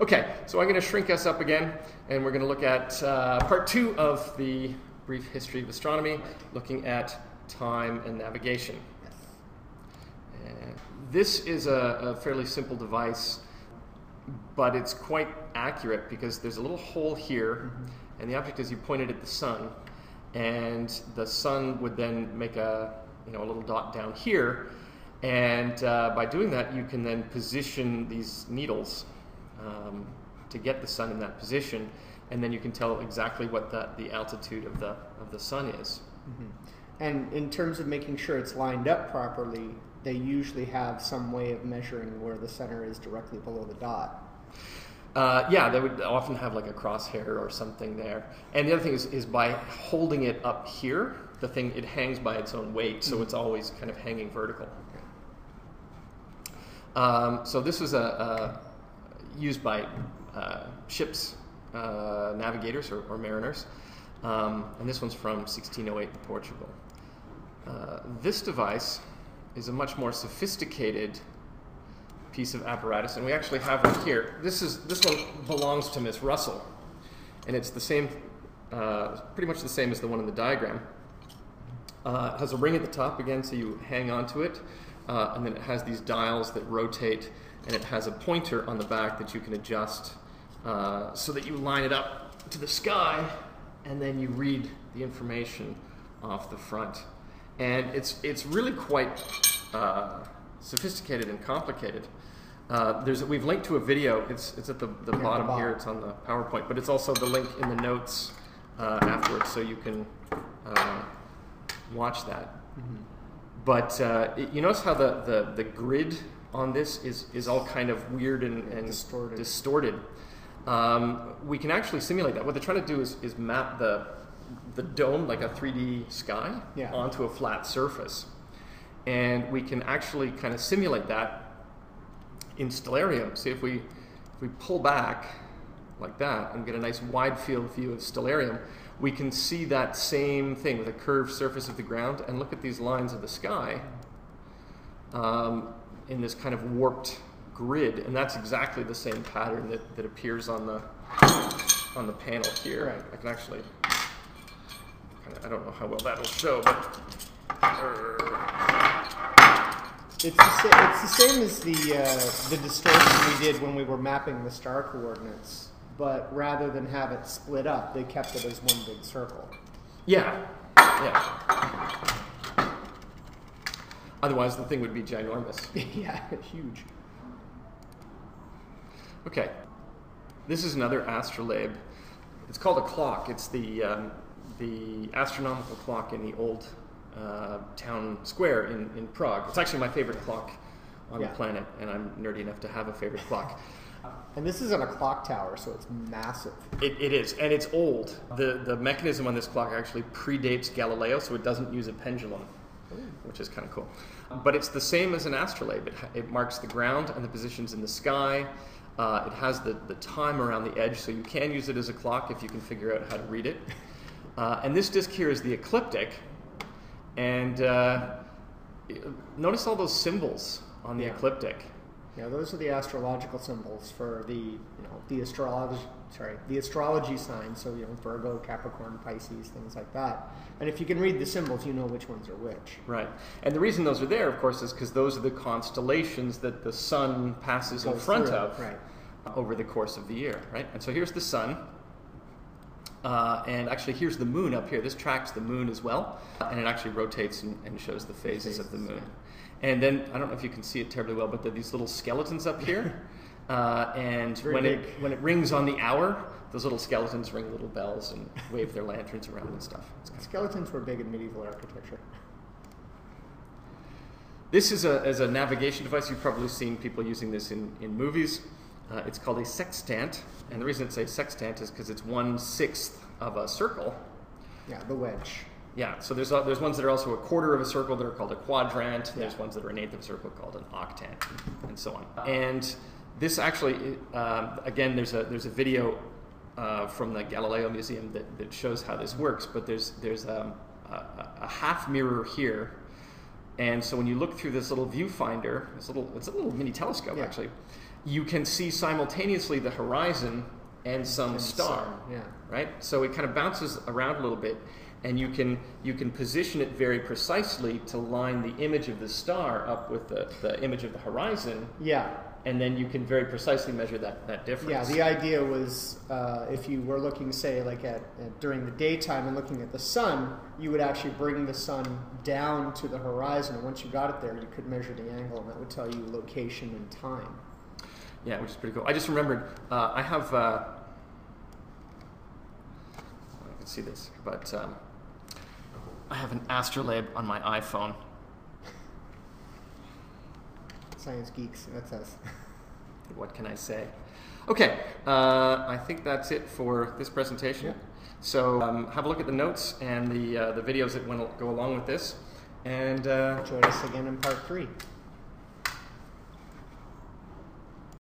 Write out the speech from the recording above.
Okay, so I'm going to shrink us up again, and we're going to look at uh, part two of the brief history of astronomy, looking at time and navigation. This is a, a fairly simple device, but it's quite accurate because there's a little hole here, and the object is you point it at the sun, and the sun would then make a you know a little dot down here, and uh, by doing that you can then position these needles um, to get the sun in that position, and then you can tell exactly what the, the altitude of the of the sun is. And in terms of making sure it's lined up properly, they usually have some way of measuring where the center is directly below the dot. Uh, yeah, they would often have like a crosshair or something there. And the other thing is, is by holding it up here, the thing it hangs by its own weight, so it's always kind of hanging vertical. Um, so this was a, a used by uh, ships, uh, navigators or, or mariners, um, and this one's from 1608 in Portugal. Uh, this device is a much more sophisticated piece of apparatus, and we actually have one here. This is this one belongs to Miss Russell, and it's the same, uh, pretty much the same as the one in the diagram. Uh, it has a ring at the top again, so you hang onto it, uh, and then it has these dials that rotate, and it has a pointer on the back that you can adjust uh, so that you line it up to the sky, and then you read the information off the front. And it's it's really quite uh, sophisticated and complicated. Uh, there's we've linked to a video. It's it's at the, the the bottom here. It's on the PowerPoint, but it's also the link in the notes uh, afterwards, so you can uh, watch that. But uh, it- you notice how the, the, the grid on this is, is all kind of weird and, and Distorted. distorted. Um, we can actually simulate that. What they're trying to do is, is map the, the dome, like a 3D sky, Yeah. onto a flat surface. And we can actually kind of simulate that in Stellarium. See if we, if we pull back like that and get a nice wide field view of Stellarium, we can see that same thing with a curved surface of the ground and look at these lines of the sky um, in this kind of warped grid. And that's exactly the same pattern that, that appears on the, on the panel here. Right. I can actually, I don't know how well that'll show, but. It's the, sa- it's the same as the uh, the distortion we did when we were mapping the star coordinates, but rather than have it split up, they kept it as one big circle. Yeah, yeah. Otherwise, the thing would be ginormous. yeah, huge. Okay, this is another astrolabe. It's called a clock. It's the um, the astronomical clock in the old uh, town square in, in Prague. It's actually my favorite clock on Yeah. the planet, and I'm nerdy enough to have a favorite clock. And this is on a clock tower, so it's massive. It, it is, and it's old. The the mechanism on this clock actually predates Galileo, so it doesn't use a pendulum, which is kind of cool. But it's the same as an astrolabe. It, it marks the ground and the positions in the sky. Uh, it has the, the time around the edge, so you can use it as a clock if you can figure out how to read it. Uh, and this disc here is the ecliptic. And uh, notice all those symbols on the Yeah. ecliptic. Yeah, those are the astrological symbols for the you know the astrology sorry the astrology signs. So you know Virgo, Capricorn, Pisces, things like that. And if you can read the symbols, you know which ones are which. Right. And the reason those are there, of course, is because those are the constellations that the sun passes in front through of right. over the course of the year, right? And so here's the sun. Uh, and actually, here's the moon up here. This tracks the moon as well, and it actually rotates and, and shows the phases of the Phases, moon. And then I don't know if you can see it terribly well, but there are these little skeletons up here. Uh, and when big. it when it rings on the hour, those little skeletons ring little bells and wave their lanterns around and stuff. Of Skeletons were big in medieval architecture. This is a, as a navigation device. You've probably seen people using this in, in movies. Uh, it's called a sextant, and the reason it's a sextant is because it's one sixth of a circle. Yeah, the wedge. Yeah, so there's uh, there's ones that are also a quarter of a circle that are called a quadrant. There's ones that are an eighth of a circle called an octant, and so on. And this actually, uh, again, there's a there's a video uh, from the Galileo Museum that, that shows how this works. But there's there's um, a, a, a half mirror here, and so when you look through this little viewfinder, this little it's a little mini telescope Yeah. actually. You can see simultaneously the horizon and some And star. sun, yeah. Right? So it kind of bounces around a little bit, and you can you can position it very precisely to line the image of the star up with the, the image of the horizon, Yeah. and then you can very precisely measure that, that difference. Yeah, the idea was uh, if you were looking, say, like at, at during the daytime and looking at the sun, you would actually bring the sun down to the horizon, and once you got it there, you could measure the angle, and that would tell you location and time. Yeah, which is pretty cool. I just remembered uh, I have. Uh, I can see this, but um, I have an astrolabe on my iPhone. Science geeks, that's us. What can I say? Okay, uh, I think that's it for this presentation. Yeah. So um, have a look at the notes and the uh, the videos that went, go along with this, and uh, Join us again in part three.